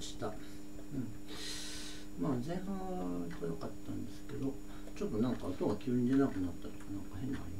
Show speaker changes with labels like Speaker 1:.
Speaker 1: した、うん、まあ前半は良かったんですけどちょっとなんか音が急に出なくなったとかなんか変なありまし